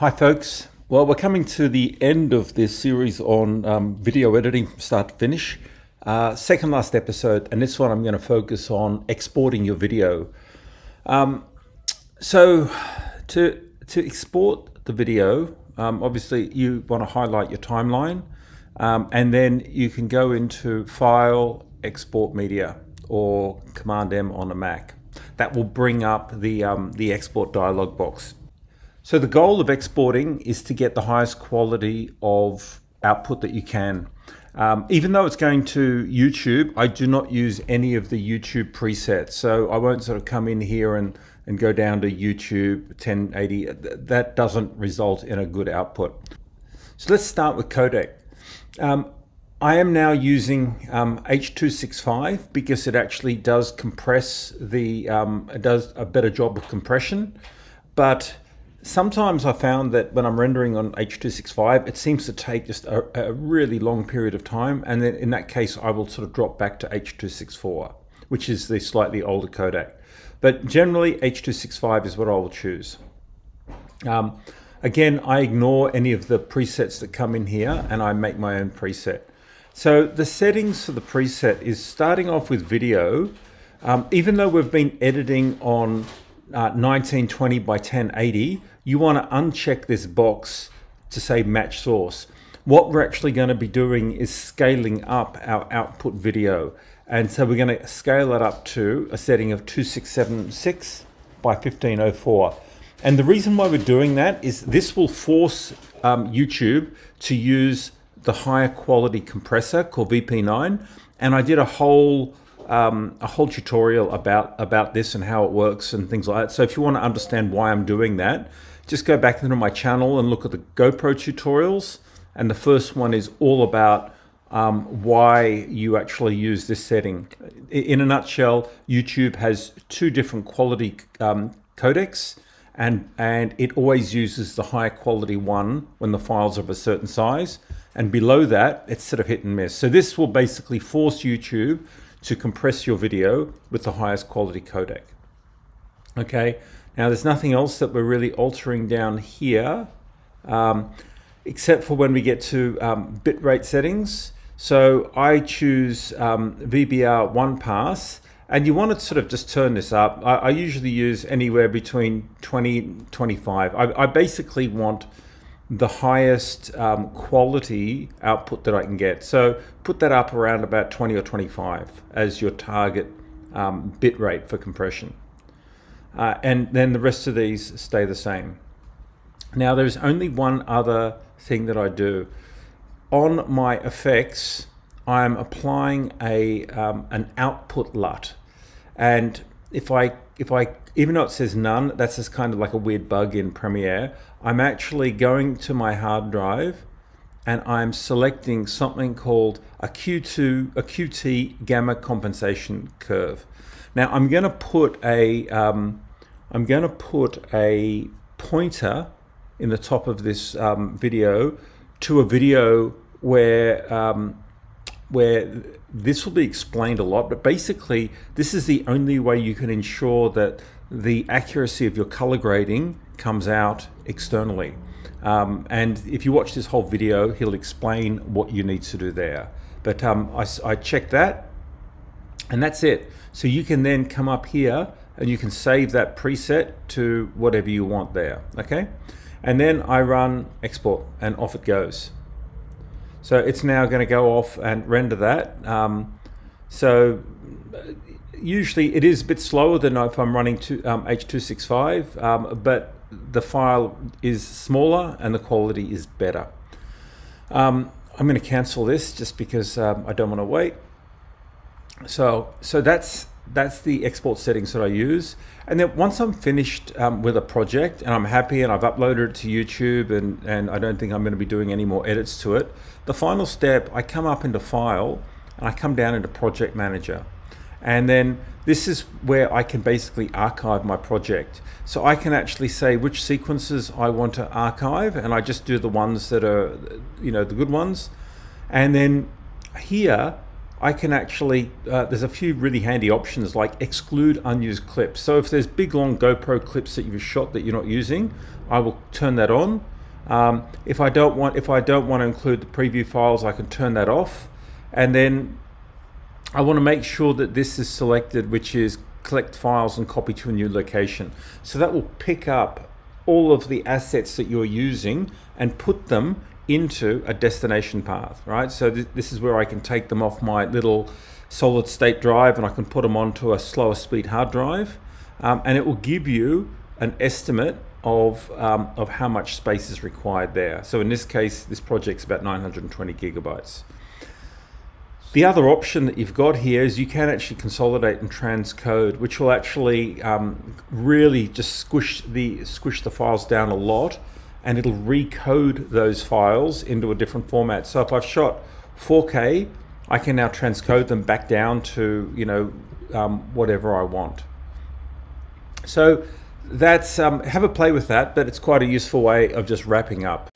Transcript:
Hi, folks. Well, we're coming to the end of this series on um, video editing from start to finish. Uh, second last episode, and this one I'm going to focus on exporting your video. Um, so, to to export the video, um, obviously you want to highlight your timeline, um, and then you can go into File, Export Media, or Command M on a Mac. That will bring up the um, the export dialog box. So the goal of exporting is to get the highest quality of output that you can. Um, even though it's going to YouTube, I do not use any of the YouTube presets. So I won't sort of come in here and, and go down to YouTube 1080. That doesn't result in a good output. So let's start with codec. Um, I am now using um, H265 because it actually does compress the, um, it does a better job of compression. But Sometimes I found that when I'm rendering on H265, it seems to take just a, a, really long period of time. And then in that case, I will sort of drop back to H264, which is the slightly older codec. But generally, H265 is what I will choose. Um, again, I ignore any of the presets that come in here and I make my own preset. So the settings for the preset is starting off with video. Um, even though we've been editing on uh, 1920 by 1080, you want to uncheck this box to say match source. What we're actually going to be doing is scaling up our output video. And so we're going to scale it up to a setting of 2676 by 1504. And the reason why we're doing that is this will force um, YouTube to use the higher quality compressor called VP9. And I did a whole um, a whole tutorial about about this and how it works and things like that. So if you want to understand why I'm doing that, just go back into my channel and look at the GoPro tutorials. And the first one is all about um, why you actually use this setting. In a nutshell, YouTube has two different quality um, codecs and, and it always uses the high quality one when the files are of a certain size. And below that, it's sort of hit and miss. So this will basically force YouTube to compress your video with the highest quality codec. Okay, now there's nothing else that we're really altering down here, um, except for when we get to um, bitrate settings. So I choose um, VBR one pass, and you want to sort of just turn this up. I, I usually use anywhere between 20 and 25. I, I basically want the highest um, quality output that I can get. So put that up around about 20 or 25 as your target um, bit rate for compression uh, and then the rest of these stay the same. Now there's only one other thing that I do. On my effects, I'm applying a um, an output LUT, and if I if I even though it says none, that's just kind of like a weird bug in Premiere. I'm actually going to my hard drive and I'm selecting something called a Q2 a QT gamma compensation curve. Now I'm going to put a um, I'm going to put a pointer in the top of this um, video to a video where um, where this will be explained a lot, but basically this is the only way you can ensure that the accuracy of your color grading comes out externally. Um, and if you watch this whole video, he'll explain what you need to do there. But um, I, I checked that, and that's it. So you can then come up here and you can save that preset to whatever you want there okay and then I run export and off it goes so it's now going to go off and render that. Um, so usually it is a bit slower than if I'm running to, um, H265 um, but the file is smaller and the quality is better. Um, I'm going to cancel this just because um, I don't want to wait. So so that's that's the export settings that I use. And then once I'm finished um, with a project and I'm happy and I've uploaded it to YouTube and, and I don't think I'm going to be doing any more edits to it, the final step, I come up into File and I come down into Project Manager. And then this is where I can basically archive my project. So I can actually say which sequences I want to archive and I just do the ones that are, you know, the good ones. And then here I can actually, uh, there's a few really handy options like exclude unused clips. So if there's big long GoPro clips that you've shot that you're not using, I will turn that on. Um, if I don't want, if I don't want to include the preview files, I can turn that off. And then I want to make sure that this is selected, which is collect files and copy to a new location. So that will pick up all of the assets that you're using and put them into a destination path, right? So th this is where I can take them off my little solid state drive and I can put them onto a slower speed hard drive um, and it will give you an estimate of, um, of how much space is required there. So in this case, this project's about 920 gigabytes. The other option that you've got here is you can actually consolidate and transcode, which will actually um, really just squish the squish the files down a lot and it'll recode those files into a different format. So if I've shot 4K, I can now transcode them back down to, you know, um, whatever I want. So that's, um, have a play with that, but it's quite a useful way of just wrapping up.